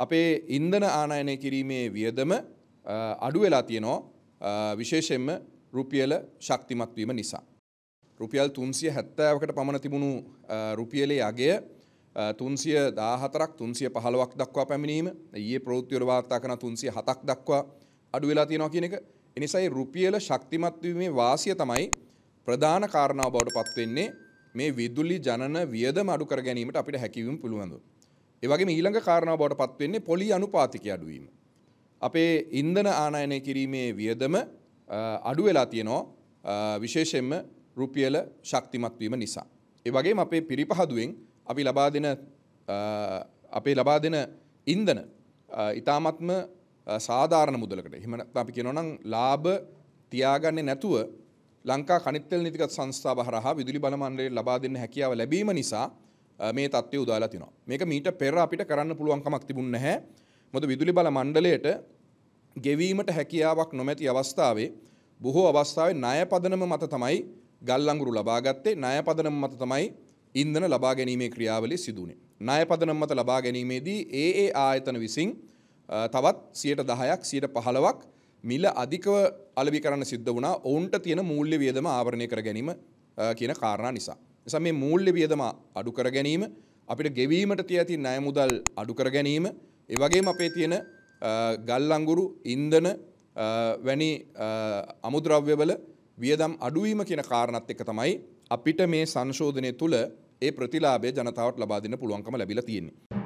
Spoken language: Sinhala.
අපේ ඉන්දන ආනයනය කිරීමේ වියදම අඩු වෙලා තියෙනවා විශේෂයෙන්ම රුපියල ශක්තිමත්වීම නිසා. රුපියල් තුන්සිය හැත්තෑවකට පමණ තිබුණු රුපියලේ අගය තුන්සිය දාහතරක් තුන්සිය පහළවක් දක්වා පැමිණීම ඒ ප්‍රෘතිවල වාර්තා කන තුන්සිය හතක් දක්වා අඩු වෙලා තියෙනවා කියන එක එනිසයි රුපියල ශක්තිමත්වීමේ වාසිය තමයි ප්‍රධාන කාරණාව බවට පත්වෙන්නේ මේ විදුලි ජනන වියදම අඩු කර ගැනීමට අපිට හැකිවීම පුළුවන්ද. ඒවගේ ඊළඟ කාරණාව බවට පත්වෙන්නේ පොලි අනුපාතික අඩුවීම. අපේ ඉන්දන ආනයනය කිරීමේ වියදම අඩු වෙලා තියෙනවා විශේෂයෙන්ම රුපියල ශක්තිමත්වීම නිසා. ඒ වගේම අපේ පිරිපහදුවෙන් අපි ලබා දෙන අපේ ලබා දෙන ඉන්දන ඉතාමත්ම සාධාරණ මුදලකට එහෙම අපි කියනවා නම් ලාභ තියාගන්නේ නැතුව ලංකා කනිත්තෙල් නීතිගත සංස්ථාව හරහා විදුලි බල මණ්ඩලයට ලබා දෙන්න හැකියාව ලැබීම නිසා මේ තත්ත්වය උදාලා තිනවා. මේක මීට පෙර අපිට කරන්න පුළුවන් කමක් තිබුණ නැහැ. මොකද විදුලි බල මණ්ඩලයට ගෙවීමට හැකියාවක් නොමැති අවස්ථාවේ බොහෝ අවස්ථාවේ ණය පදනම මත තමයි ගල් අඟුරු ලබා ගත්තේ ණය පදනම මත තමයි ඉන්ධන ලබා ගැනීමේ ක්‍රියාවලිය සිදුුනේ. ණය පදනම මත ලබා ගැනීමේදී ඒ ඒ ආයතන විසින් තවත් සියයට දහයක් සියයට පහළවක් මිල අධිකව අලවි කරන්න සිද්ධ වුණා ඔවුන්ට තියෙන මූල්‍ය වියදම ආවරණය කර ගැනීම කියන කාරණා නිසා. නිසා මේ මූල්‍ය වියදම අඩු කර ගැනීම අපිට ගෙවීමට තිය ඇති ණය මුදල් අඩු කර ගැනීම ඒ වගේම අපේ තියෙන ගල් අඟුරු ඉන්ධන වැනි අමුද්‍රව්‍යවල වියදම් අඩුවීම කියන කාරණත් එක්ක තමයි අපිට මේ සංශෝධනය තුළ ඒ ප්‍රතිලාභය ජනතාවට ලබා දෙන්න පුළුවන්කම ලැබිලා තියෙන්නේ.